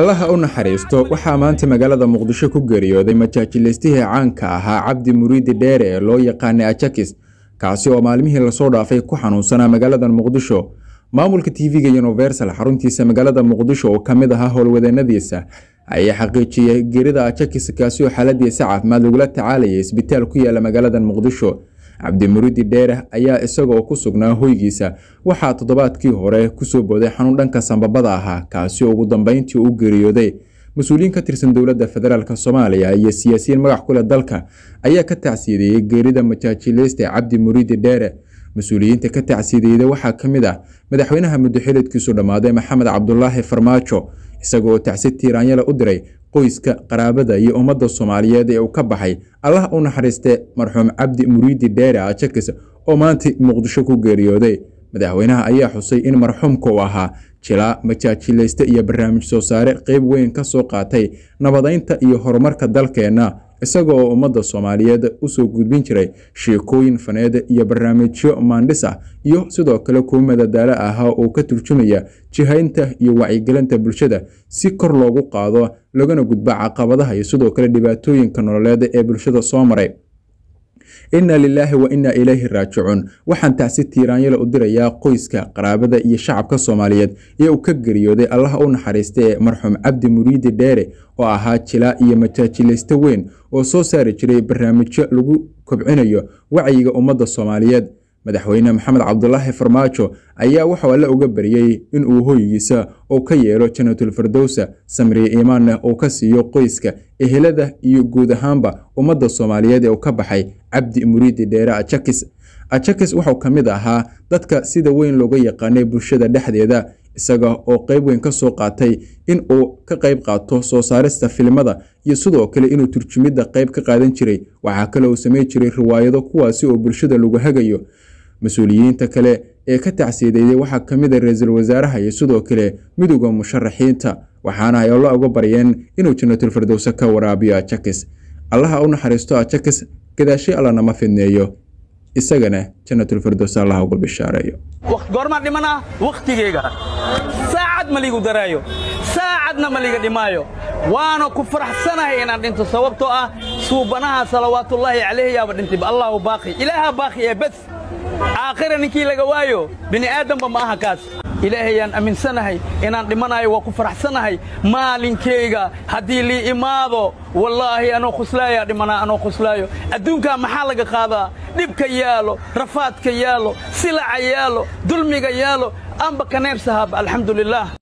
allaha u naxariisto waxaa maanta magaalada muqdisho ku geeriyooday majaajilaystihii caanka ahaa cabdi muriidi dheere ee loo yaqaanay ajakis kaasi oo maalmihii la soo dhaafay ku xanuunsanaa magaalada muqdisho. Maamulka tv-ga universal xaruntiisa magaalada muqdisho oo ka mid ahaa howlwadeenadiisa ayaa xaqiijiyey geerida ajakis kaasi oo xaaladiisa caafimaad lagula tacaalayay isbitaal ku yaalla magaalada muqdisho cabdimuriidi dheere ayaa isagoo ku sugnaa hoygiisa. Waxaa toddobaadkii hore ku soo booday xanuun dhanka sambabada ahaa kaasi oo ugu dambeyntii u geeriyooday. Mas'uuliyiin ka tirsan dowladda federaalk soomaaliya iyo siyaasiyiin magac ku leh dalka ayaa ka tacsiideeyey geerida majaajilaysta cabdi muriidi dheere mas'uuliyiinta ka tacsiideeyda waxaa ka mid ah madaxweynaha muddoxileedkiisu dhammaaday maxamed cabdulaahi farmaajo isagoo tacsi tiiraanyala u diray qoyska qaraabada iyo ummadda soomaaliyeed ee uu ka baxay. Allah u naxariiste marxuum cabdi muriidi dheere ajakis oo maanta muqdisho ku geeriyooday. Madaxweynaha ayaa xusay in marxuumka uu ahaa jilaa majaajilayste iyo barnaamij soo saare qeyb weyn ka soo qaatay nabadeynta iyo horumarka dalkeenna isaga oo ummadda soomaaliyeed u soo gudbin jiray sheekooyin faneed iyo barnaamijyo maandhis ah iyo sidoo kale kuwo madadaalo ahaa oo ka turjumaya jihaynta iyo wacyigelinta bulshada si kor loogu qaado lagana gudbo caqabadaha iyo sidoo kale dhibaatooyinka nololeed ee bulshada soo maray inna lilaahi wa innaa ilayhi raajicuun waxaan tacsi tiiraanyala u dirayaa qoyska qaraabada iyo shacabka soomaaliyeed ee uu ka geriyooday allaha u naxariista ee marxuum cabdi muriidi dheere oo ahaa jilaa iyo majaajilayste weyn oo soo saari jiray barnaamijyo lagu kobcinayo wacyiga ummadda soomaaliyeed madaxweyne maxamed cabdulaahi farmaajo ayaa waxuu alle uga baryey inuu hoygiisa uu ka yeelo janatul firdowsa samriye iimaanna uu ka siiyo qoyska ehelada iyo guud ahaanba ummadda soomaaliyeed ee uu ka baxay cabdi muriidi dheere ajakis ajakis wuxuu ka mid ahaa dadka sida weyn looga yaqaanay bulshada dhexdeeda isaga oo qeyb weyn ka soo qaatay in uu ka qayb qaato soo saarista filimada iyo sidoo kale inuu turjumidda qayb ka qaadan jiray. Waxaa kale uu samey jiray riwaayado kuwaasi oo bulshada lagu hagayo mas'uuliyiinta kale ee ka tacsiideeyay waxaa ka mid a ra'iisul wasaaraha iyo sidoo kale midowda musharaxiinta waxaana ay alla uga baryeen inuu jannatul firdowse ka waraabiyo ajakis allaha u naxariisto ajakis gadaashay alla nama fidneeyo. Isagana jannatul firdows allah ugu bishaareeyo. Goormaan dhimanaa wakhtigeyga saacad ma liigu daraayo. Saacadna ma liiga dhimaayo. Waana ku faraxsanahay inaan dhinto sababtoo ah suubanaha salawaatullaahi calayhi yaaba dhintayba allahu baaqi ilaaha baaqi ee bes. Aakhira ninkii laga waayo bini aadamba ma aha kaas. Ilaahayaan aaminsanahay inaan dhimanayo waa ku faraxsanahay. Maalinkayga haddii lii imaado wallaahi anoo khuslaayaa dhimanaa anoo khuslaayo. Adduunkaa maxaa laga qaadaa? Dhibka yaalo rafaadka yaalo silaca yaalo dulmiga yaalo amba kaneebsahaaba alxamdu lilaah